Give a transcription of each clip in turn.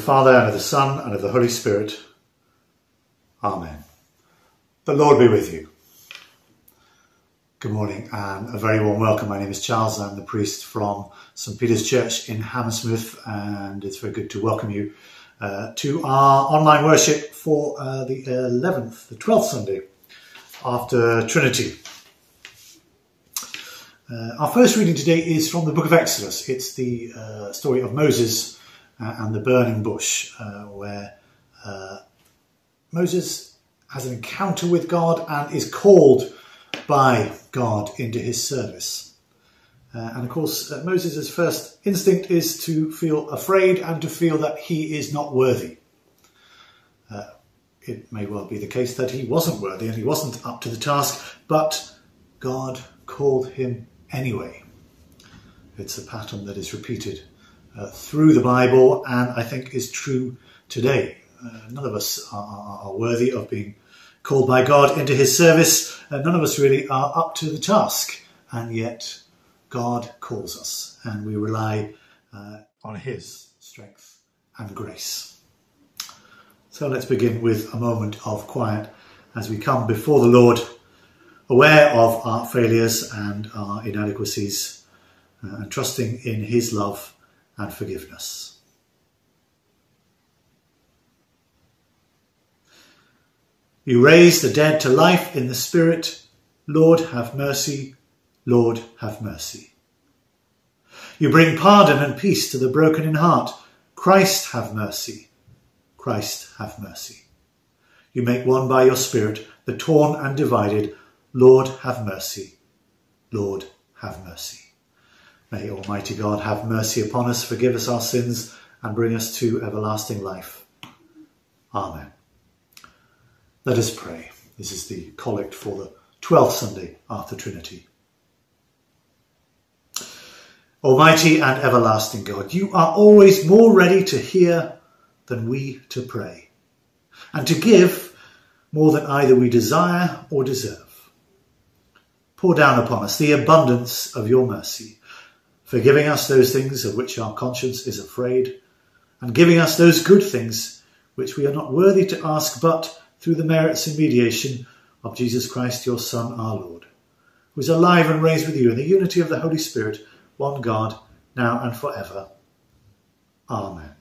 The Father, and of the Son, and of the Holy Spirit. Amen. The Lord be with you. Good morning and a very warm welcome. My name is Charles. I'm the priest from St. Peter's Church in Hammersmith, and it's very good to welcome you uh, to our online worship for uh, the 11th, the 12th Sunday after Trinity. Uh, our first reading today is from the book of Exodus. It's the uh, story of Moses and the burning bush, uh, where uh, Moses has an encounter with God and is called by God into his service. Uh, and of course, uh, Moses' first instinct is to feel afraid and to feel that he is not worthy. Uh, it may well be the case that he wasn't worthy and he wasn't up to the task, but God called him anyway. It's a pattern that is repeated uh, through the Bible and I think is true today. Uh, none of us are, are, worthy of being called by God into his service. Uh, none of us really are up to the task. And yet God calls us and we rely uh, on his strength and grace. So let's begin with a moment of quiet as we come before the Lord, aware of our failures and our inadequacies, uh, and trusting in his love and forgiveness. You raise the dead to life in the Spirit. Lord, have mercy. Lord, have mercy. You bring pardon and peace to the broken in heart. Christ, have mercy. Christ, have mercy. You make one by your Spirit the torn and divided. Lord, have mercy. Lord, have mercy. May Almighty God have mercy upon us, forgive us our sins, and bring us to everlasting life. Amen. Let us pray. This is the collect for the 12th Sunday after Trinity. Almighty and everlasting God, you are always more ready to hear than we to pray, and to give more than either we desire or deserve. Pour down upon us the abundance of your mercy forgiving us those things of which our conscience is afraid, and giving us those good things which we are not worthy to ask, but through the merits and mediation of Jesus Christ, your Son, our Lord, who is alive and raised with you in the unity of the Holy Spirit, one God, now and forever. Amen.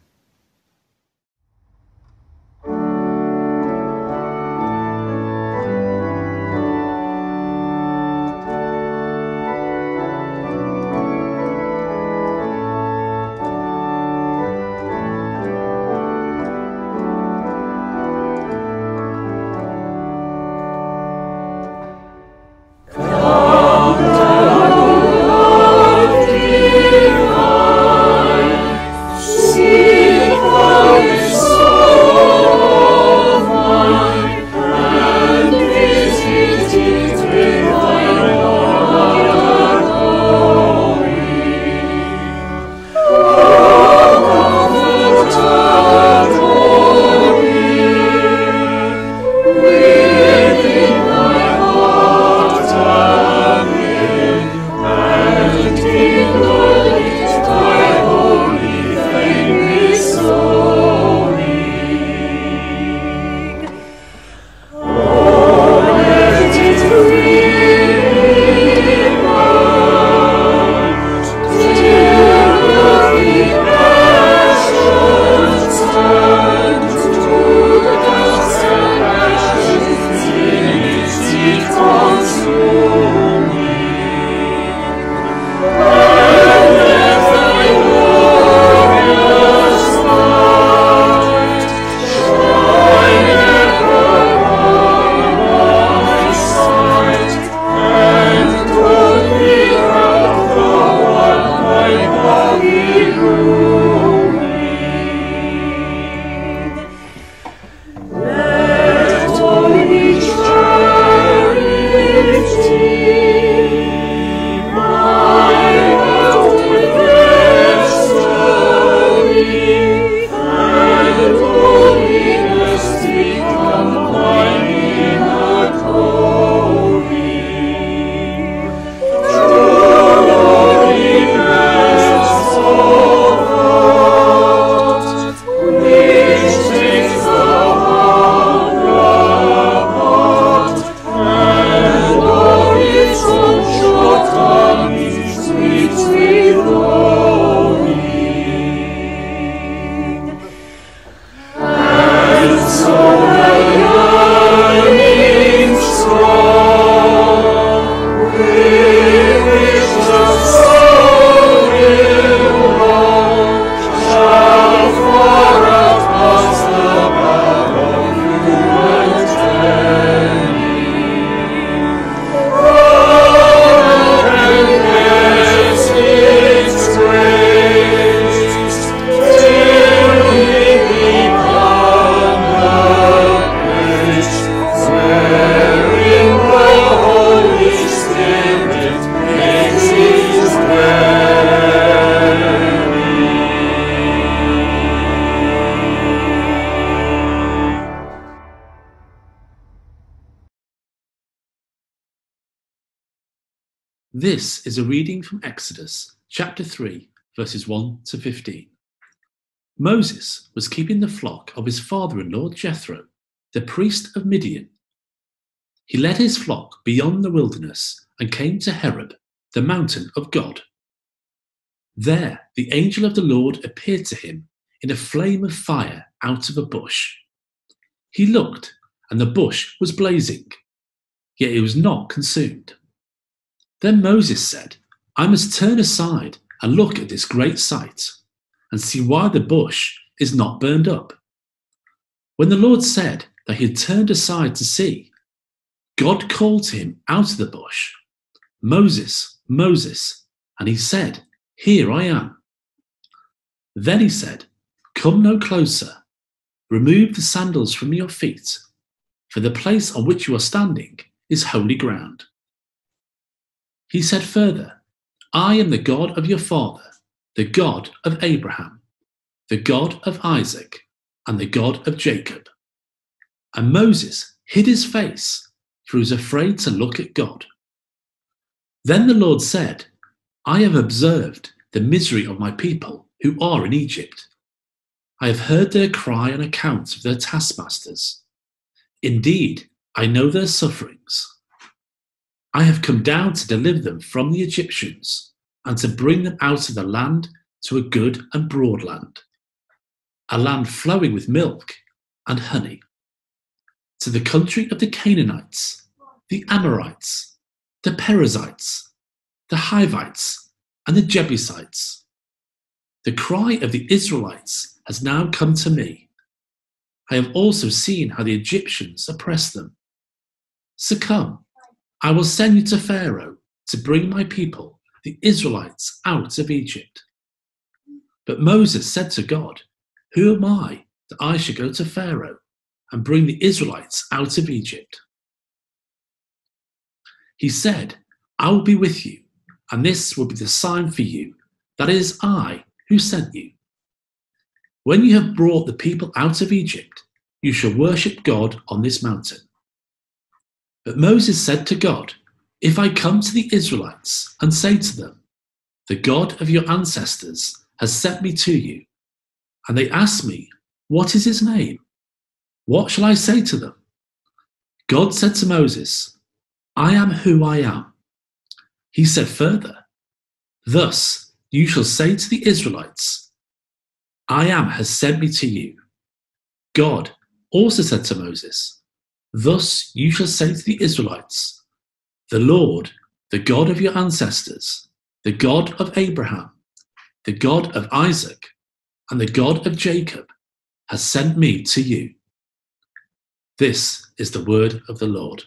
This is a reading from Exodus chapter 3, verses 1 to 15. Moses was keeping the flock of his father in law Jethro, the priest of Midian. He led his flock beyond the wilderness and came to Horeb, the mountain of God. There the angel of the Lord appeared to him in a flame of fire out of a bush. He looked, and the bush was blazing, yet it was not consumed. Then Moses said, I must turn aside and look at this great sight, and see why the bush is not burned up. When the Lord said that he had turned aside to see, God called him out of the bush, Moses, Moses, and he said, Here I am. Then he said, Come no closer. Remove the sandals from your feet, for the place on which you are standing is holy ground. He said further, I am the God of your father, the God of Abraham, the God of Isaac, and the God of Jacob. And Moses hid his face, for he was afraid to look at God. Then the Lord said, I have observed the misery of my people who are in Egypt. I have heard their cry on account of their taskmasters. Indeed, I know their sufferings. I have come down to deliver them from the Egyptians and to bring them out of the land to a good and broad land, a land flowing with milk and honey, to the country of the Canaanites, the Amorites, the Perizzites, the Hivites, and the Jebusites. The cry of the Israelites has now come to me. I have also seen how the Egyptians oppress them. Come, I will send you to Pharaoh to bring my people, the Israelites, out of Egypt. But Moses said to God, Who am I that I should go to Pharaoh and bring the Israelites out of Egypt? He said, I will be with you, and this will be the sign for you that it is I who sent you. When you have brought the people out of Egypt, you shall worship God on this mountain. But Moses said to God, If I come to the Israelites and say to them, The God of your ancestors has sent me to you, and they ask me, What is his name? What shall I say to them? God said to Moses, I am who I am. He said further, Thus you shall say to the Israelites, I am has sent me to you. God also said to Moses, Thus you shall say to the Israelites, The Lord, the God of your ancestors, the God of Abraham, the God of Isaac, and the God of Jacob, has sent me to you. This is the word of the Lord.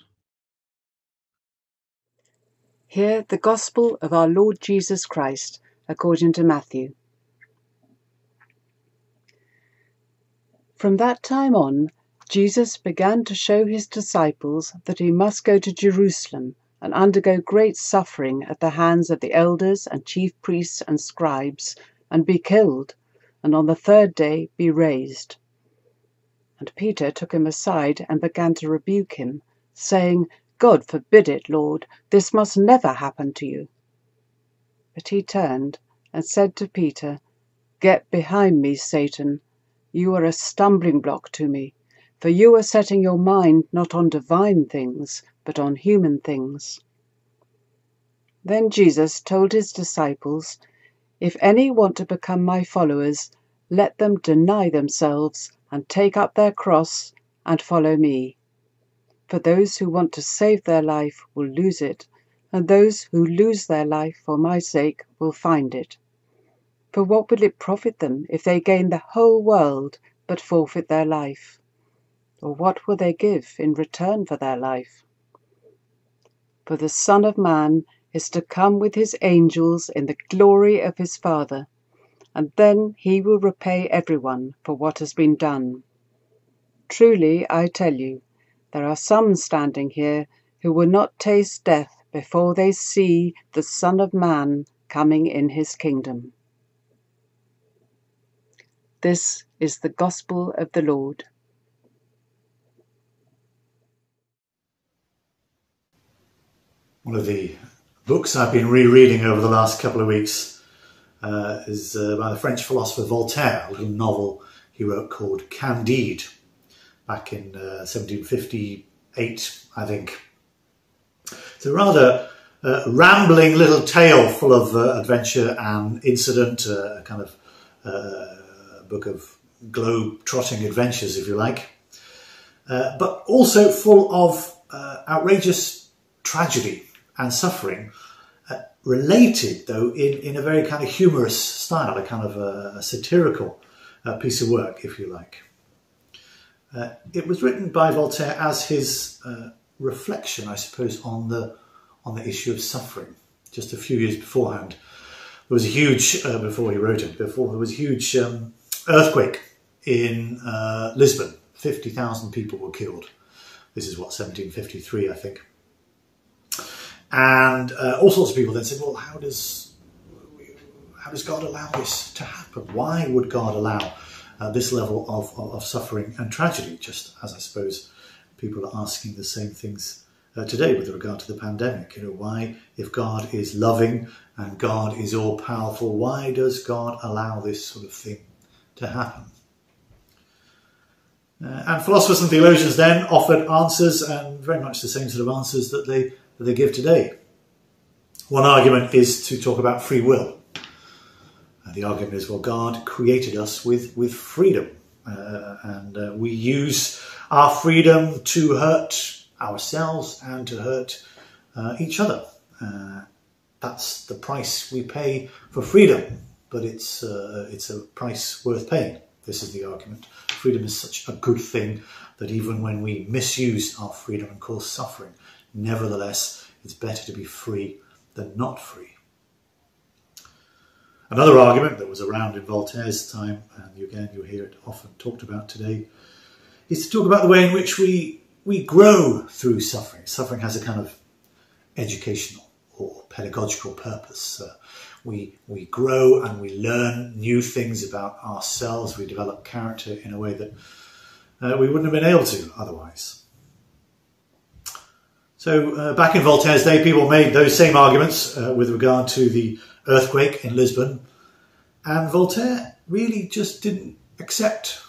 Hear the gospel of our Lord Jesus Christ according to Matthew. From that time on, Jesus began to show his disciples that he must go to Jerusalem and undergo great suffering at the hands of the elders and chief priests and scribes, and be killed, and on the third day be raised. And Peter took him aside and began to rebuke him, saying, God forbid it, Lord, this must never happen to you. But he turned and said to Peter, Get behind me, Satan. You are a stumbling block to me, for you are setting your mind not on divine things, but on human things. Then Jesus told his disciples, If any want to become my followers, let them deny themselves and take up their cross and follow me. For those who want to save their life will lose it, and those who lose their life for my sake will find it. For what will it profit them if they gain the whole world but forfeit their life? Or what will they give in return for their life? For the Son of Man is to come with his angels in the glory of his Father, and then he will repay everyone for what has been done. Truly, I tell you, there are some standing here who will not taste death before they see the Son of Man coming in his kingdom. This is the gospel of the Lord. One of the books I've been rereading over the last couple of weeks uh, is uh, by the French philosopher Voltaire, a little novel he wrote called Candide back in 1758, I think. It's a rather uh, rambling little tale full of uh, adventure and incident, uh, a kind of uh, book of globe-trotting adventures, if you like, uh, but also full of uh, outrageous tragedy and suffering, related though in, in a very kind of humorous style, a kind of a, a satirical piece of work, if you like. it was written by Voltaire as his reflection, I suppose, on the on the issue of suffering. Just a few years beforehand, there was a huge, uh, before he wrote it, before there was a huge um, earthquake in uh, Lisbon. 50,000 people were killed. This is what, 1753, I think. And uh, all sorts of people then said, well, how does, how does God allow this to happen? Why would God allow uh, this level of, of, of suffering and tragedy? Just as I suppose people are asking the same things uh, today with regard to the pandemic. You know, why, if God is loving and God is all powerful, why does God allow this sort of thing to happen? Uh, and philosophers and theologians then offered answers, and very much the same sort of answers that they that they give today. One argument is to talk about free will. Uh, the argument is, well, God created us with with freedom, uh, and uh, we use our freedom to hurt ourselves and to hurt uh, each other. Uh, that's the price we pay for freedom, but it's uh, it's a price worth paying. This is the argument. Freedom is such a good thing that even when we misuse our freedom and cause suffering, nevertheless, it's better to be free than not free. Another argument that was around in Voltaire's time, and again you hear it often talked about today, is to talk about the way in which we we grow through suffering. Suffering has a kind of educational or pedagogical purpose. Uh, we, we grow and we learn new things about ourselves. We develop character in a way that uh, we wouldn't have been able to otherwise. So uh, back in Voltaire's day, people made those same arguments uh, with regard to the earthquake in Lisbon. And Voltaire really just didn't accept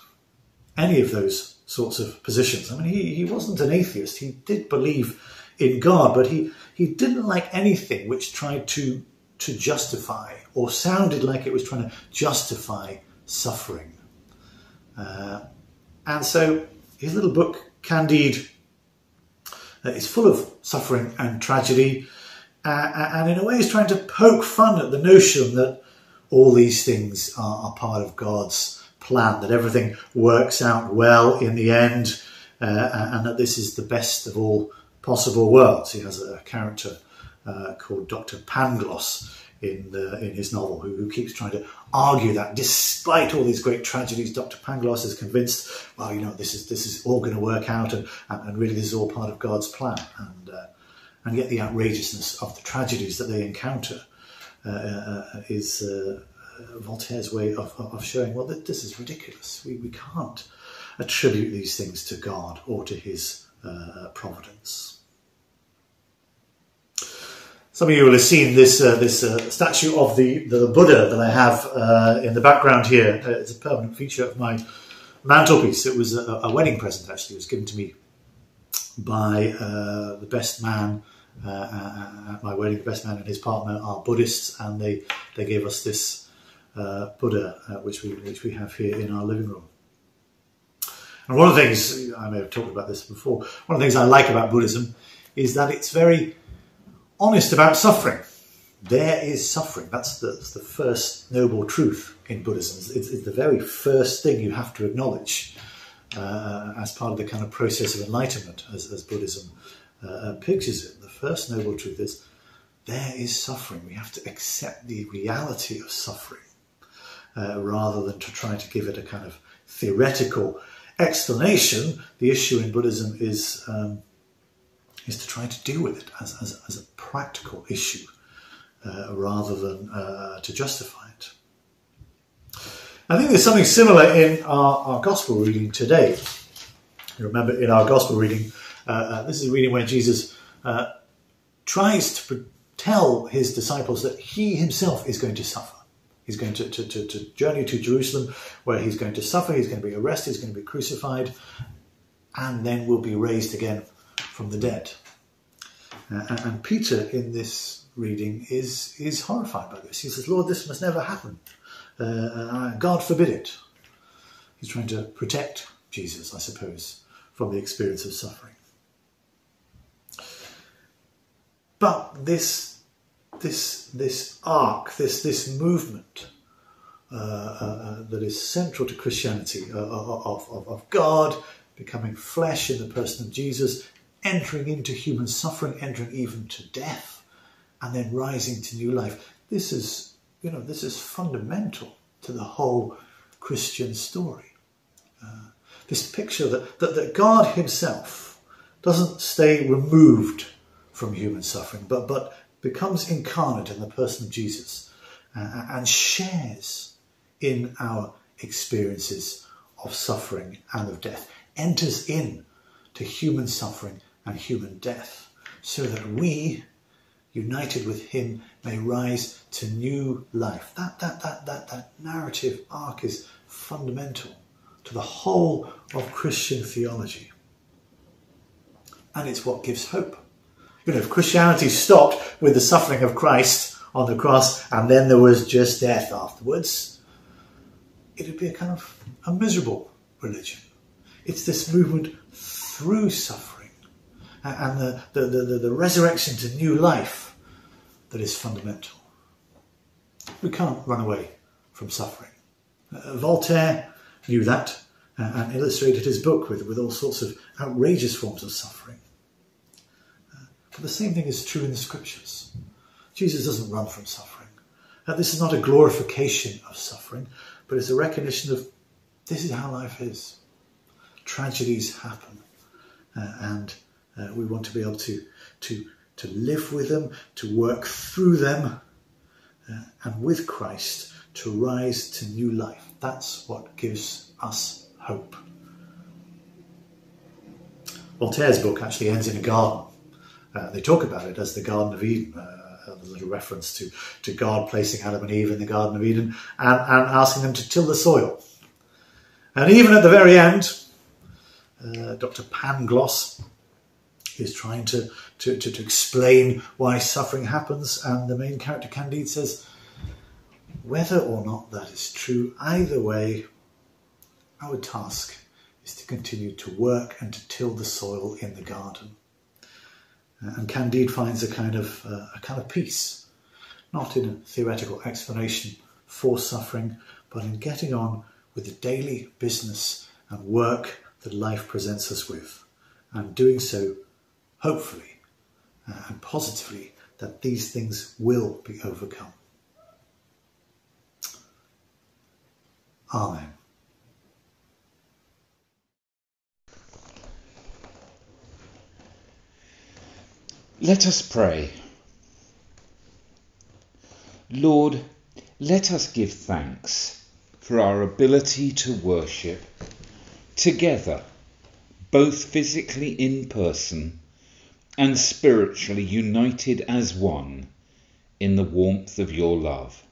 any of those sorts of positions. I mean, he, he wasn't an atheist. He did believe in God, but he, he didn't like anything which tried to, to justify or sounded like it was trying to justify suffering. Uh, and so his little book, Candide, uh, is full of suffering and tragedy, uh, and in a way is trying to poke fun at the notion that all these things are, are part of God's plan, that everything works out well in the end, uh, and that this is the best of all possible worlds. He has a character uh, called Dr. Pangloss in, the, in his novel who, who, keeps trying to argue that despite all these great tragedies, Dr. Pangloss is convinced, well, you know, this is, this is all going to work out and, and, really this is all part of God's plan. And, uh, and yet the outrageousness of the tragedies that they encounter uh, uh, is uh, uh, Voltaire's way of, of showing, well, this is ridiculous. We, we can't attribute these things to God or to his uh, providence. Some of you will have seen this uh, this uh, statue of the, the Buddha that I have uh, in the background here. Uh, it's a permanent feature of my mantelpiece. It was a, a, wedding present, actually. It was given to me by the best man at my wedding. The best man and his partner are Buddhists, and they, they gave us this uh, Buddha, uh, which we which we have here in our living room. And one of the things I may have talked about this before. One of the things I like about Buddhism is that it's very honest about suffering. There is suffering. That's the, that's the first noble truth in Buddhism. It's, it's, the very first thing you have to acknowledge uh, as part of the kind of process of enlightenment, as, as Buddhism uh, pictures it. The first noble truth is there is suffering. We have to accept the reality of suffering uh, rather than to try to give it a kind of theoretical explanation. The issue in Buddhism is um, is to try to deal with it as, as, as a practical issue uh, rather than uh, to justify it. I think there's something similar in our, our gospel reading today. You remember in our gospel reading, uh, uh, this is a reading where Jesus uh, tries to tell his disciples that he himself is going to suffer. He's going to, to, to, to journey to Jerusalem where he's going to suffer, he's going to be arrested, he's going to be crucified, and then will be raised again from the dead. Uh, and Peter, in this reading, is, is horrified by this. He says, Lord, this must never happen. Uh, uh, God forbid it. He's trying to protect Jesus, I suppose, from the experience of suffering. But this, this, this arc, this, this movement uh, uh, uh that is central to Christianity uh, of, of, of God becoming flesh in the person of Jesus, entering into human suffering, entering even to death, and then rising to new life. This is, you know, this is fundamental to the whole Christian story. Uh, this picture that, that, that God Himself doesn't stay removed from human suffering, but, but becomes incarnate in the person of Jesus uh, and shares in our experiences of suffering and of death, enters in to human suffering and human death, so that we, united with him, may rise to new life. That, that, that, that, that narrative arc is fundamental to the whole of Christian theology. And it's what gives hope. You know, if Christianity stopped with the suffering of Christ on the cross and then there was just death afterwards, it would be a kind of a miserable religion. It's this movement through suffering and the, the, the, the resurrection to new life that is fundamental. We can't run away from suffering. Uh, Voltaire knew that uh, and illustrated his book with, with all sorts of outrageous forms of suffering. Uh, but the same thing is true in the scriptures. Jesus doesn't run from suffering. Uh, this is not a glorification of suffering, but it's a recognition of this is how life is. Tragedies happen, uh, and uh, we want to be able to, to, to live with them, to work through them, uh, and with Christ to rise to new life. That's what gives us hope. Voltaire's book actually ends in a garden. Uh, they talk about it as the Garden of Eden, uh, a little reference to, to God placing Adam and Eve in the Garden of Eden and, and asking them to till the soil. And even at the very end, uh, Dr. Pangloss is trying to, to, to, to explain why suffering happens, and the main character Candide says, whether or not that is true, either way, our task is to continue to work and to till the soil in the garden. Uh, and Candide finds a kind of uh, a kind of peace, not in a theoretical explanation for suffering, but in getting on with the daily business and work that life presents us with, and doing so, hopefully uh, and positively, that these things will be overcome. Amen. Let us pray. Lord, let us give thanks for our ability to worship together, both physically in person and spiritually united as one in the warmth of your love.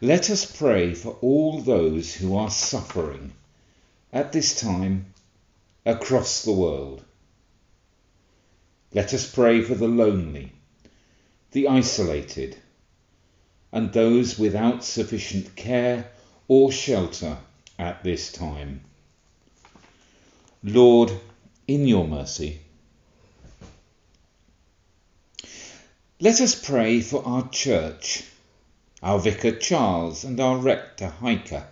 Let us pray for all those who are suffering at this time across the world let us pray for the lonely, the isolated, and those without sufficient care or shelter at this time. Lord, in your mercy, let us pray for our church, our Vicar Charles and our Rector Heike.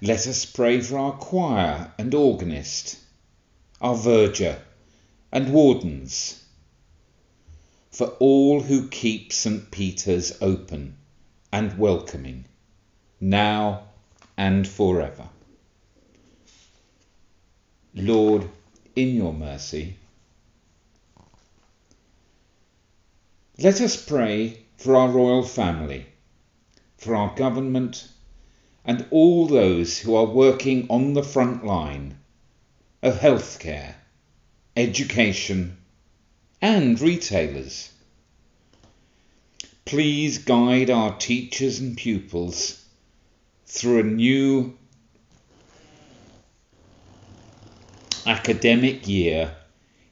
Let us pray for our choir and organist, our verger and wardens, for all who keep St. Peter's open and welcoming, now and forever. Lord, in your mercy, let us pray for our royal family, for our government, and all those who are working on the front line of healthcare education, and retailers. Please guide our teachers and pupils through a new academic year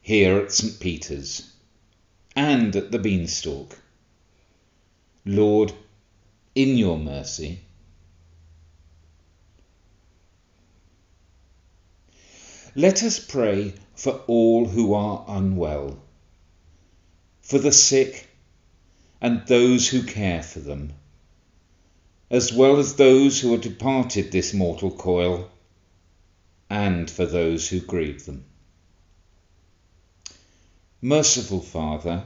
here at St Peter's and at the Beanstalk. Lord, in your mercy, let us pray for all who are unwell, for the sick and those who care for them, as well as those who are departed this mortal coil, and for those who grieve them. Merciful Father,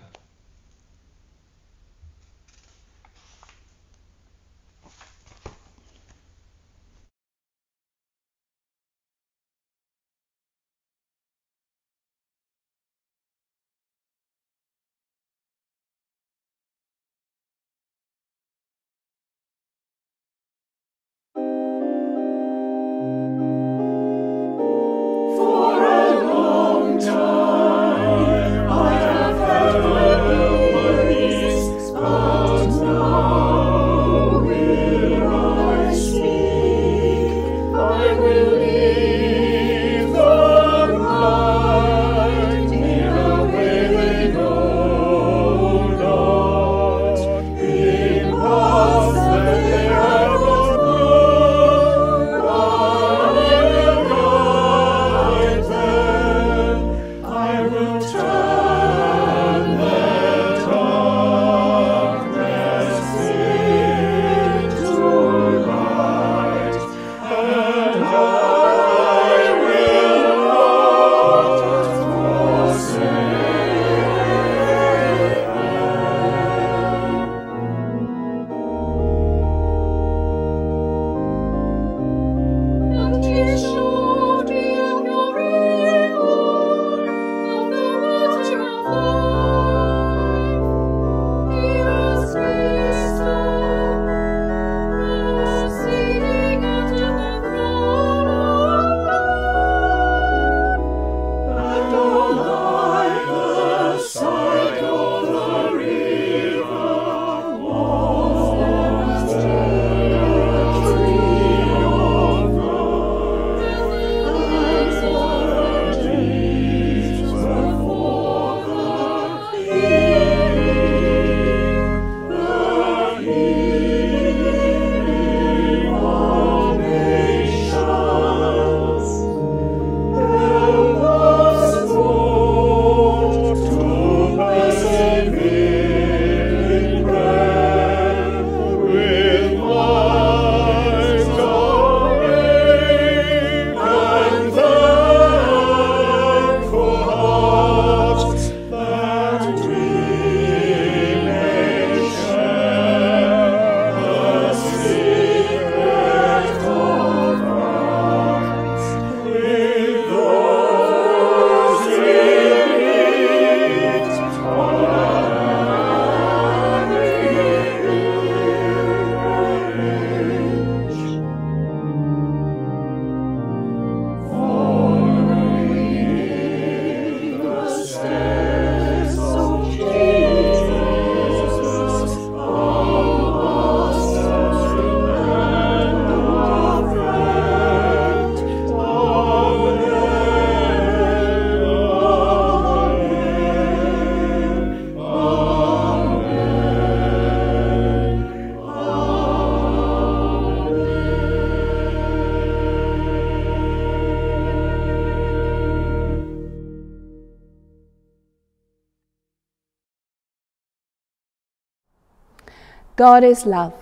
God is love,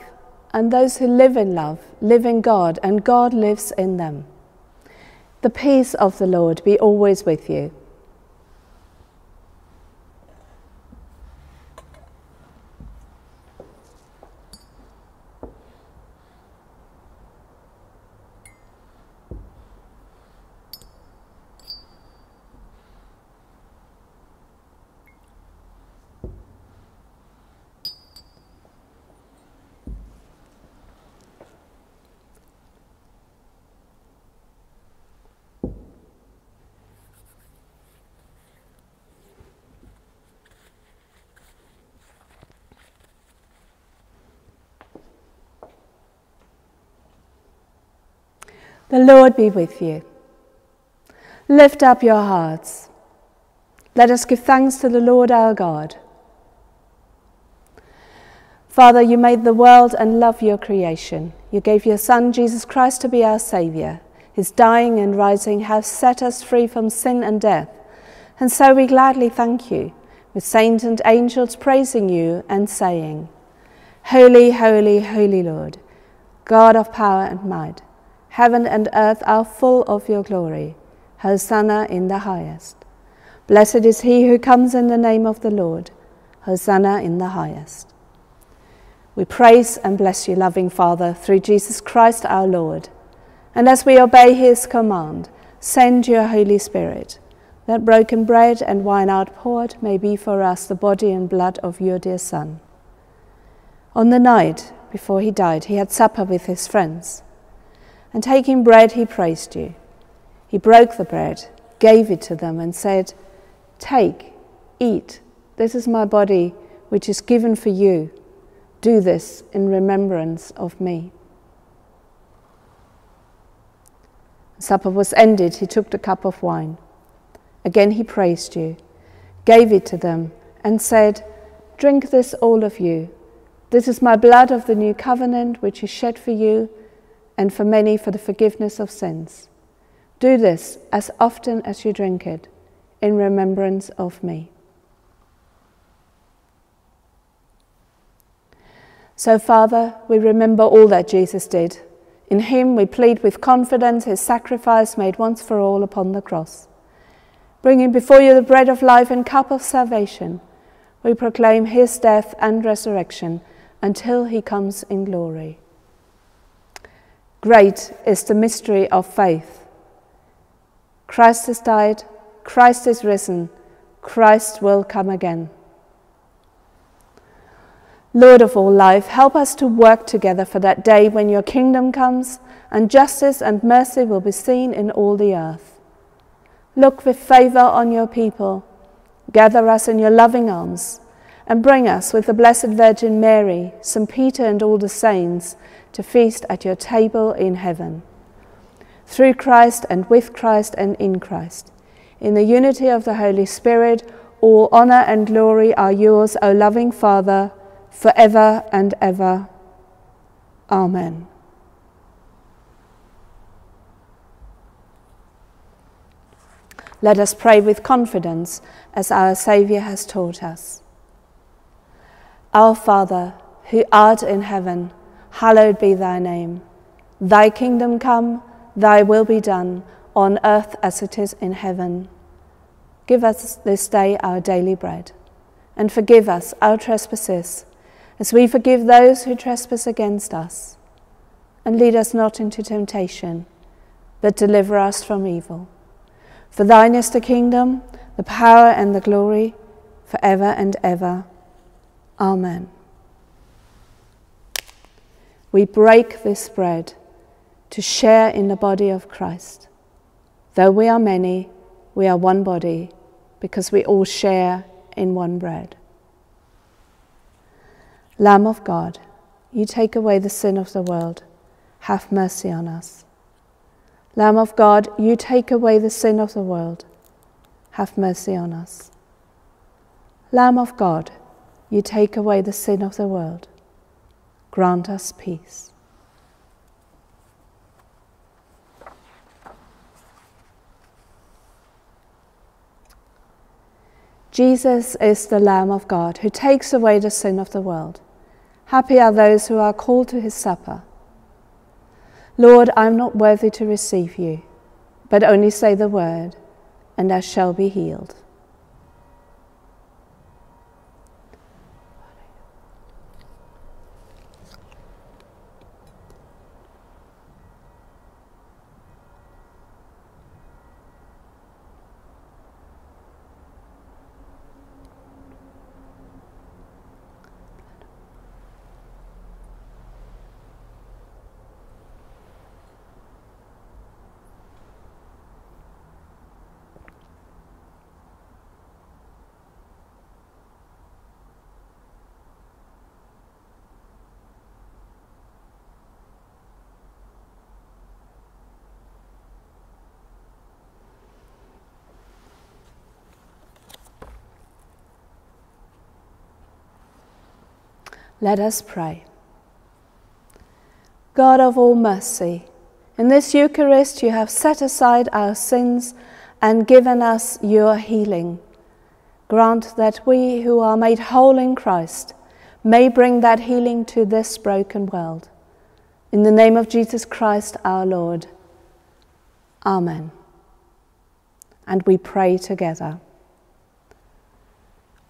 and those who live in love live in God, and God lives in them. The peace of the Lord be always with you. The Lord be with you. Lift up your hearts. Let us give thanks to the Lord our God. Father, you made the world and love your creation. You gave your Son, Jesus Christ, to be our Saviour. His dying and rising have set us free from sin and death. And so we gladly thank you, with saints and angels praising you and saying, Holy, holy, holy Lord, God of power and might, heaven and earth are full of your glory. Hosanna in the highest. Blessed is he who comes in the name of the Lord. Hosanna in the highest. We praise and bless you, loving Father, through Jesus Christ our Lord. And as we obey his command, send your Holy Spirit, that broken bread and wine outpoured may be for us the body and blood of your dear Son. On the night before he died, he had supper with his friends. And taking bread, he praised you. He broke the bread, gave it to them, and said, Take, eat. This is my body, which is given for you. Do this in remembrance of me. Supper was ended. He took the cup of wine. Again he praised you, gave it to them, and said, Drink this, all of you. This is my blood of the new covenant, which is shed for you and for many for the forgiveness of sins. Do this as often as you drink it in remembrance of me. So, Father, we remember all that Jesus did. In him we plead with confidence his sacrifice made once for all upon the cross. Bringing before you the bread of life and cup of salvation, we proclaim his death and resurrection until he comes in glory. Great is the mystery of faith. Christ has died, Christ is risen, Christ will come again. Lord of all life, help us to work together for that day when your kingdom comes and justice and mercy will be seen in all the earth. Look with favour on your people, gather us in your loving arms, and bring us with the Blessed Virgin Mary, St. Peter, and all the saints to feast at your table in heaven. Through Christ and with Christ and in Christ, in the unity of the Holy Spirit, all honour and glory are yours, O loving Father forever and ever. Amen. Let us pray with confidence as our Saviour has taught us. Our Father, who art in heaven, hallowed be thy name. Thy kingdom come, thy will be done, on earth as it is in heaven. Give us this day our daily bread, and forgive us our trespasses as we forgive those who trespass against us. And lead us not into temptation, but deliver us from evil. For thine is the kingdom, the power, and the glory, for ever and ever. Amen. We break this bread to share in the body of Christ. Though we are many, we are one body because we all share in one bread. Lamb of God, you take away the sin of the world. Have mercy on us. Lamb of God, you take away the sin of the world. Have mercy on us. Lamb of God, you take away the sin of the world. Grant us peace. Jesus is the Lamb of God who takes away the sin of the world. Happy are those who are called to his supper. Lord, I am not worthy to receive you, but only say the word, and I shall be healed. Let us pray. God of all mercy, in this Eucharist you have set aside our sins and given us your healing. Grant that we who are made whole in Christ may bring that healing to this broken world. In the name of Jesus Christ our Lord. Amen. And we pray together.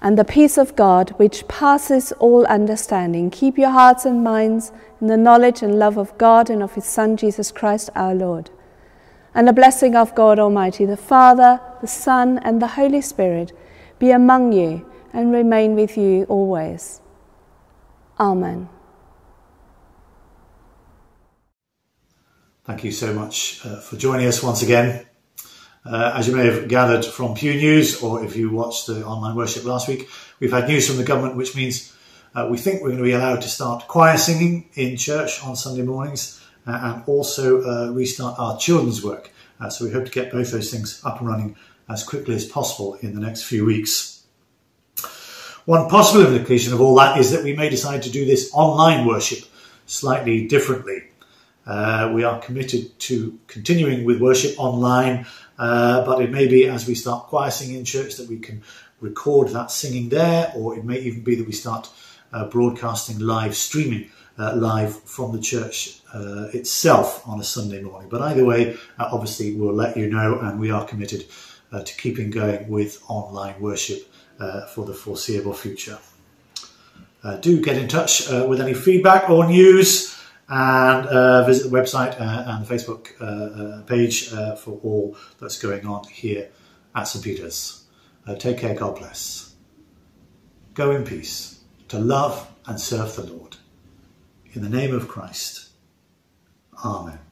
And the peace of God, which passes all understanding, keep your hearts and minds in the knowledge and love of God and of his Son, Jesus Christ our Lord. And the blessing of God Almighty, the Father, the Son, and the Holy Spirit be among you and remain with you always. Amen. Thank you so much uh, for joining us once again. Uh, as you may have gathered from Pew News, or if you watched the online worship last week, we've had news from the government which means uh, we think we're going to be allowed to start choir singing in church on Sunday mornings uh, and also uh, restart our children's work. Uh, so we hope to get both those things up and running as quickly as possible in the next few weeks. One possible implication of all that is that we may decide to do this online worship slightly differently. Uh, we are committed to continuing with worship online, uh, but it may be as we start choir singing in church that we can record that singing there, or it may even be that we start uh, broadcasting live streaming uh, live from the church uh, itself on a Sunday morning. But either way, uh, obviously, we'll let you know, and we are committed to keeping going with online worship for the foreseeable future. do get in touch with any feedback or news and uh, visit the website uh, and the Facebook uh, page for all that's going on here at St. Peter's. take care, God bless. Go in peace to love and serve the Lord. In the name of Christ. Amen.